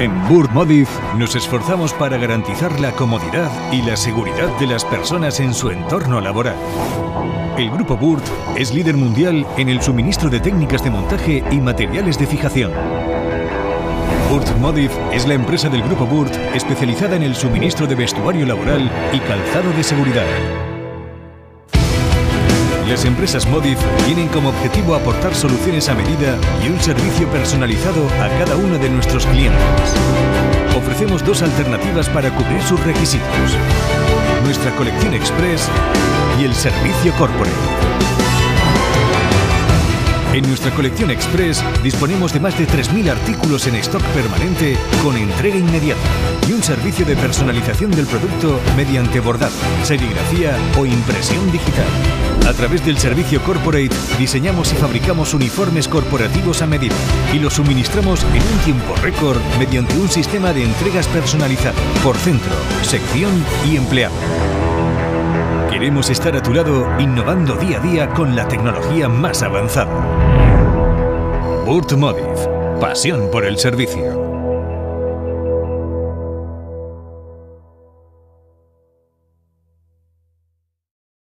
En Burt Modif nos esforzamos para garantizar la comodidad y la seguridad de las personas en su entorno laboral. El Grupo Burt es líder mundial en el suministro de técnicas de montaje y materiales de fijación. Burt Modif es la empresa del Grupo Burt especializada en el suministro de vestuario laboral y calzado de seguridad. Las empresas Modif tienen como objetivo aportar soluciones a medida y un servicio personalizado a cada uno de nuestros clientes. Ofrecemos dos alternativas para cubrir sus requisitos. Nuestra colección Express y el servicio Corporate. En nuestra colección Express disponemos de más de 3.000 artículos en stock permanente con entrega inmediata y un servicio de personalización del producto mediante bordado, serigrafía o impresión digital. A través del servicio Corporate diseñamos y fabricamos uniformes corporativos a medida y los suministramos en un tiempo récord mediante un sistema de entregas personalizado por centro, sección y empleado. Queremos estar a tu lado innovando día a día con la tecnología más avanzada. Burt Modif. Pasión por el servicio.